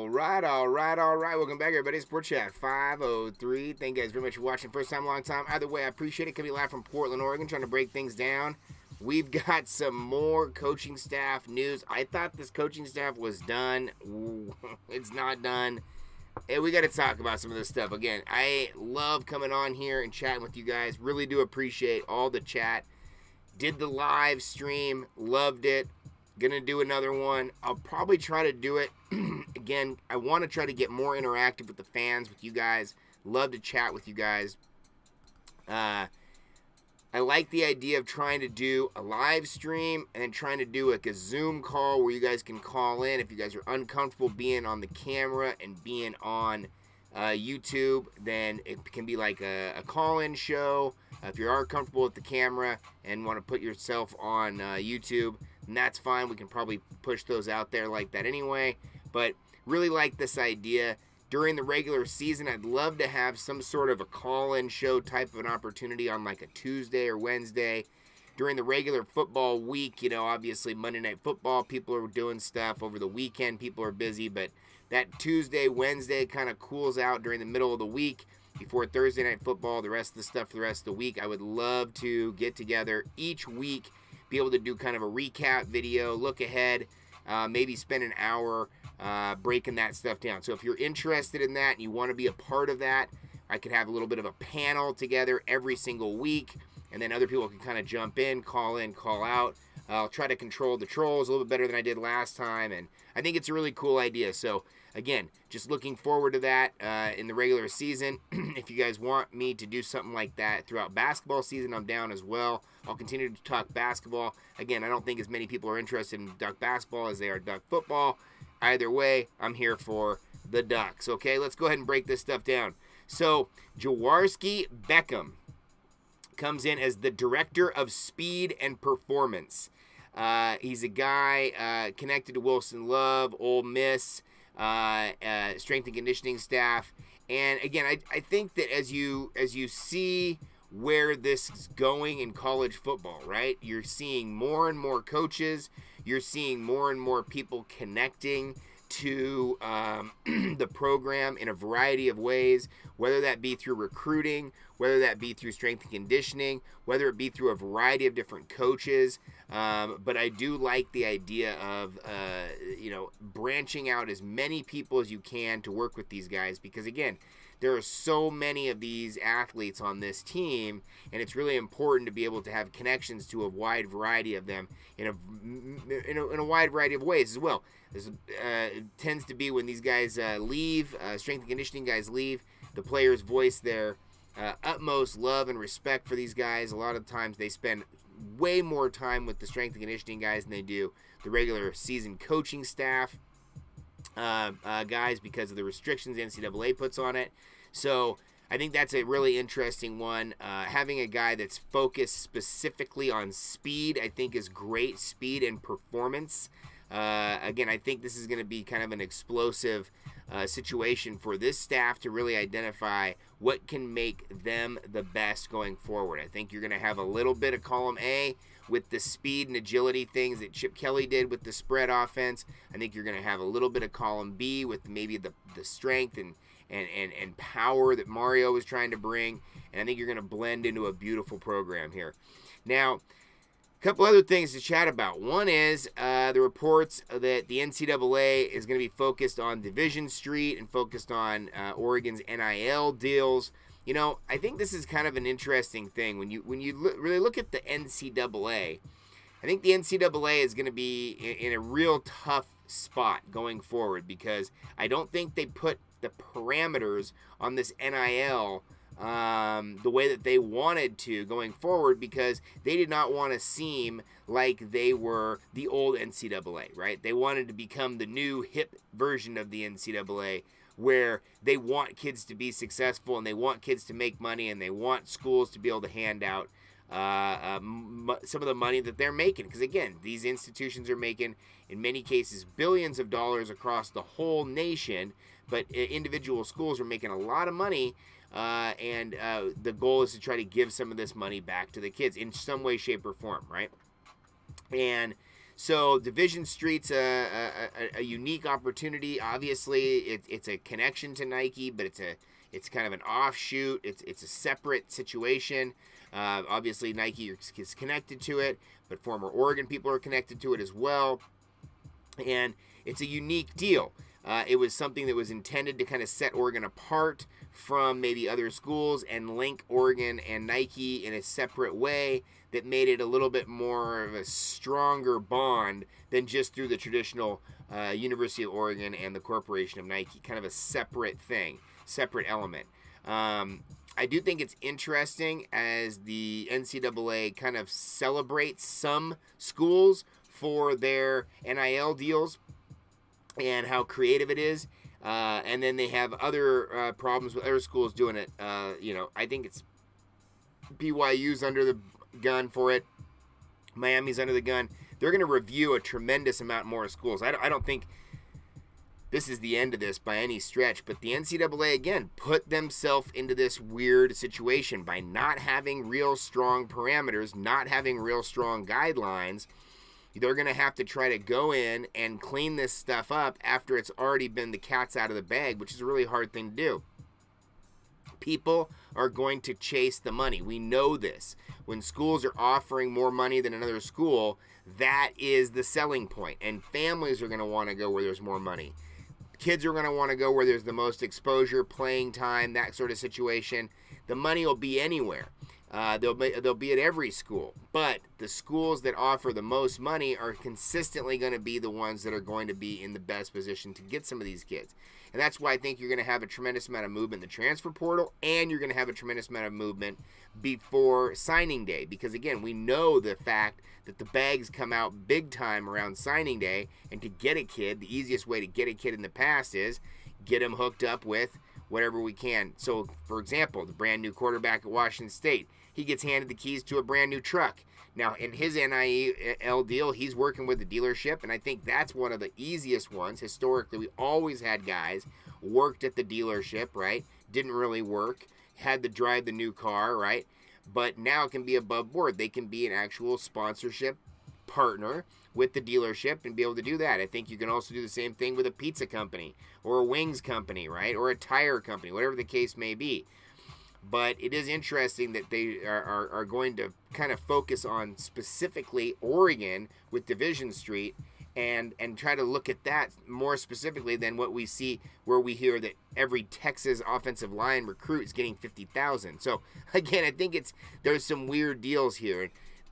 All right, all right, all right. Welcome back, everybody. Sports Chat 503. Thank you guys very much for watching. First time, long time. Either way, I appreciate it. Coming live from Portland, Oregon, trying to break things down. We've got some more coaching staff news. I thought this coaching staff was done. It's not done. And we got to talk about some of this stuff. Again, I love coming on here and chatting with you guys. Really do appreciate all the chat. Did the live stream, loved it. Gonna do another one. I'll probably try to do it again. I want to try to get more interactive with the fans, with you guys. Love to chat with you guys. Uh, I like the idea of trying to do a live stream and trying to do like a Zoom call where you guys can call in if you guys are uncomfortable being on the camera and being on uh, YouTube. Then it can be like a, a call-in show. Uh, if you are comfortable with the camera and want to put yourself on uh, YouTube, and that's fine. We can probably push those out there like that anyway. But really like this idea. During the regular season, I'd love to have some sort of a call in show type of an opportunity on like a Tuesday or Wednesday. During the regular football week, you know, obviously Monday Night Football, people are doing stuff. Over the weekend, people are busy. But that Tuesday, Wednesday kind of cools out during the middle of the week before Thursday Night Football, the rest of the stuff for the rest of the week. I would love to get together each week be able to do kind of a recap video, look ahead, uh, maybe spend an hour uh, breaking that stuff down. So if you're interested in that and you want to be a part of that, I could have a little bit of a panel together every single week, and then other people can kind of jump in, call in, call out. I'll try to control the trolls a little bit better than I did last time, and I think it's a really cool idea. So again, just looking forward to that uh, in the regular season. if you guys want me to do something like that throughout basketball season, I'm down as well. I'll continue to talk basketball. Again, I don't think as many people are interested in duck basketball as they are duck football. Either way, I'm here for the Ducks. Okay, let's go ahead and break this stuff down. So, Jarwarski Beckum comes in as the director of speed and performance. Uh, he's a guy uh, connected to Wilson Love, Ole Miss uh, uh, strength and conditioning staff. And again, I, I think that as you as you see where this is going in college football, right? You're seeing more and more coaches. You're seeing more and more people connecting to um, the program in a variety of ways, whether that be through recruiting, whether that be through strength and conditioning, whether it be through a variety of different coaches. Um, but I do like the idea of, uh, you know, branching out as many people as you can to work with these guys because, again, there are so many of these athletes on this team, and it's really important to be able to have connections to a wide variety of them in a, in a, in a wide variety of ways as well. This uh, tends to be when these guys uh, leave, uh, strength and conditioning guys leave, the players voice their uh, utmost love and respect for these guys. A lot of times they spend way more time with the strength and conditioning guys than they do the regular season coaching staff uh, uh, guys because of the restrictions the NCAA puts on it. So I think that's a really interesting one. Uh, having a guy that's focused specifically on speed, I think, is great. Speed and performance. Uh, again, I think this is going to be kind of an explosive uh, situation for this staff to really identify what can make them the best going forward. I think you're going to have a little bit of column A with the speed and agility things that Chip Kelly did with the spread offense. I think you're going to have a little bit of column B with maybe the, the strength and, and, and, and power that Mario was trying to bring. And I think you're going to blend into a beautiful program here. Now, a couple other things to chat about. One is uh, the reports that the NCAA is going to be focused on Division Street and focused on uh, Oregon's NIL deals. You know, I think this is kind of an interesting thing when you when you lo- really look at the NCAA. I think the NCAA is going to be in, in a real tough spot going forward because I don't think they put the parameters on this NIL um, the way that they wanted to going forward because they did not want to seem like they were the old NCAA, right? They wanted to become the new hip version of the NCAA where they want kids to be successful and they want kids to make money and they want schools to be able to hand out uh, um, some of the money that they're making. Because again, these institutions are making, in many cases, billions of dollars across the whole nation, but uh, individual schools are making a lot of money uh, and uh, the goal is to try to give some of this money back to the kids in some way, shape, or form, right? And So Division Street's a, a, a unique opportunity. Obviously, it, it's a connection to Nike, but it's a it's kind of an offshoot. It's it's a separate situation. Uh, obviously, Nike is connected to it, but former Oregon people are connected to it as well, and it's a unique deal. Uh, it was something that was intended to kind of set Oregon apart from maybe other schools and link Oregon and Nike in a separate way that made it a little bit more of a stronger bond than just through the traditional uh, University of Oregon and the Corporation of Nike, kind of a separate thing, separate element. Um, I do think it's interesting as the NCAA kind of celebrates some schools for their NIL deals and how creative it is. Uh, and then they have other uh, problems with other schools doing it. Uh, you know, I think it's BYU's under the gun for it. Miami's under the gun. They're going to review a tremendous amount more schools. I don't, I don't think this is the end of this by any stretch, but the NCAA again put themselves into this weird situation by not having real strong parameters, not having real strong guidelines they're going to have to try to go in and clean this stuff up after it's already been the cat's out of the bag, which is a really hard thing to do. People are going to chase the money. We know this. When schools are offering more money than another school, that is the selling point. And families are going to want to go where there's more money. Kids are going to want to go where there's the most exposure, playing time, that sort of situation. The money will be anywhere. Uh, they'll be, they'll be at every school, but the schools that offer the most money are consistently going to be the ones that are going to be in the best position to get some of these kids. And that's why I think you're going to have a tremendous amount of movement in the transfer portal, and you're going to have a tremendous amount of movement before signing day. Because again, we know the fact that the bags come out big time around signing day, and to get a kid, the easiest way to get a kid in the past is get him hooked up with whatever we can. So, for example, the brand new quarterback at Washington State he gets handed the keys to a brand new truck. Now, in his NIL deal, he's working with the dealership, and I think that's one of the easiest ones. Historically, we always had guys worked at the dealership, right? Didn't really work, had to drive the new car, right? But now it can be above board. They can be an actual sponsorship partner with the dealership and be able to do that. I think you can also do the same thing with a pizza company or a wings company, right? Or a tire company, whatever the case may be. But it is interesting that they are, are, are going to kind of focus on specifically Oregon with Division Street and and try to look at that more specifically than what we see where we hear that every Texas offensive line recruit is getting 50,000. So again, I think it's there's some weird deals here.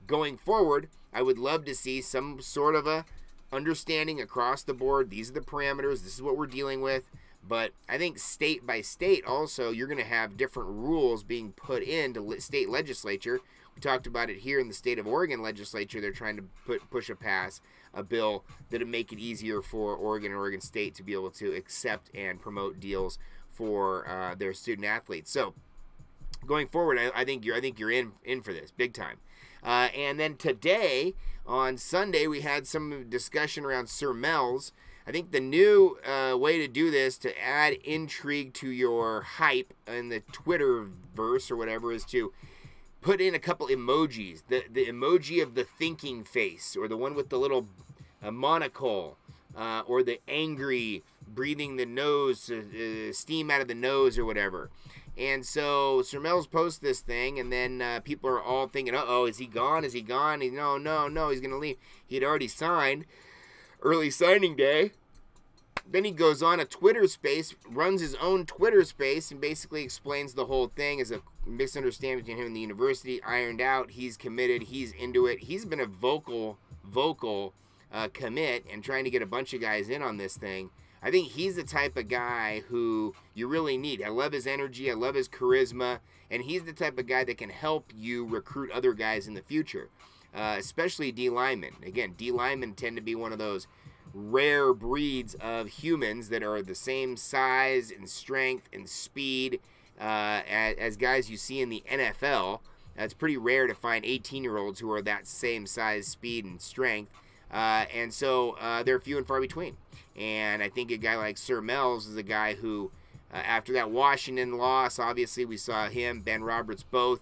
Going forward, I would love to see some sort of a understanding across the board. These are the parameters. This is what we're dealing with. But I think state by state, also, you're going to have different rules being put into state legislature. We talked about it here in the state of Oregon legislature. They're trying to put push a pass a bill that would make it easier for Oregon and Oregon State to be able to accept and promote deals for uh, their student athletes. So going forward, I, I, think you're I think you're in in for this big time. Uh, and then today on Sunday we had some discussion around Sir Mells I think the new uh, way to do this to add intrigue to your hype in the Twitter verse or whatever is to put in a couple emojis. The the emoji of the thinking face, or the one with the little uh, monocle, uh, or the angry breathing the nose, uh, steam out of the nose, or whatever. And so Sir Mells post this thing, and then uh, people are all thinking, "Uh oh, is he gone? Is he gone? No, no, no, he's gonna leave." He had already signed early signing day. Then he goes on a Twitter space, runs his own Twitter space, and basically explains the whole thing as a misunderstanding between him and the university. Ironed out. He's committed. He's into it. He's been a vocal, vocal uh, commit and trying to get a bunch of guys in on this thing. I think he's the type of guy who you really need. I love his energy. I love his charisma. And he's the type of guy that can help you recruit other guys in the future, uh, especially D linemen. Again, D linemen tend to be one of those rare breeds of humans that are the same size and strength and speed uh, as, as, guys you see in the NFL. Uh, it's pretty rare to find 18 year olds who are that same size, speed, and strength. Uh, and so uh, they're few and far between. And I think a guy like Sir Mells is a guy who, uh, after that Washington loss, obviously we saw him, Ben Roberts both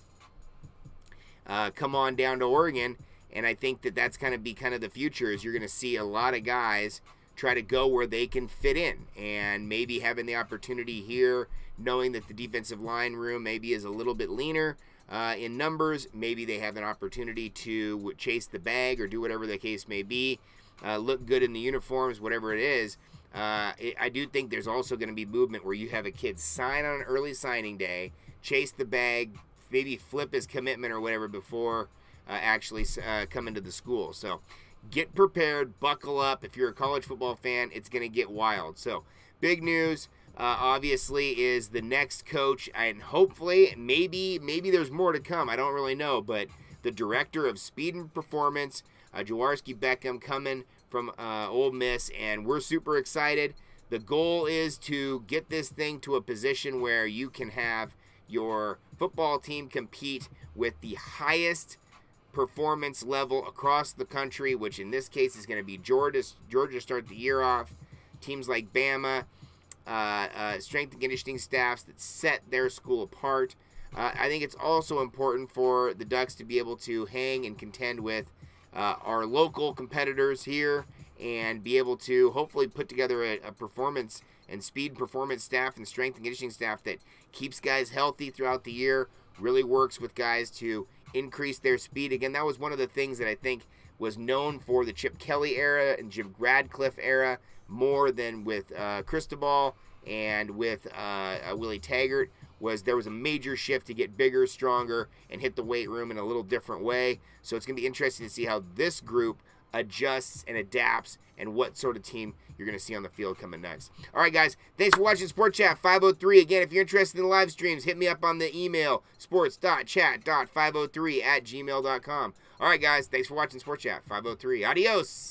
uh, come on down to Oregon. And I think that that's going to be kind of the future is you're going to see a lot of guys try to go where they can fit in. And maybe having the opportunity here knowing that the defensive line room maybe is a little bit leaner uh, in numbers maybe they have an opportunity to chase the bag or do whatever the case may be uh, look good in the uniforms whatever it is uh, it, I do think there's also going to be movement where you have a kid sign on an early signing day chase the bag maybe flip his commitment or whatever before uh, actually uh, coming to the school. So get prepared, buckle up. If you're a college football fan, it's going to get wild. So big news. Uh, obviously, is the next coach, and hopefully, maybe, maybe there's more to come. I don't really know, but the director of speed and performance, uh, Jarwarski Beckum, coming from uh, Ole Miss, and we're super excited. The goal is to get this thing to a position where you can have your football team compete with the highest performance level across the country, which in this case is going to be Georgia. Georgia start the year off. Teams like Bama, uh, uh, strength and conditioning staffs that set their school apart. Uh, I think it's also important for the Ducks to be able to hang and contend with uh, our local competitors here and be able to hopefully put together a, a performance and speed performance staff and strength and conditioning staff that keeps guys healthy throughout the year, really works with guys to increase their speed. Again, that was one of the things that I think was known for the Chip Kelly era and Jim Radcliffe era more than with uh, Cristobal and with uh, uh, Willie Taggart was there was a major shift to get bigger, stronger, and hit the weight room in a little different way. So it's going to be interesting to see how this group adjusts and adapts and what sort of team you're going to see on the field coming next. All right, guys. Thanks for watching Sport Chat 503. Again, if you're interested in the live streams, hit me up on the email sports.chat.503 at gmail.com. All right, guys. Thanks for watching Sport Chat 503. Adios.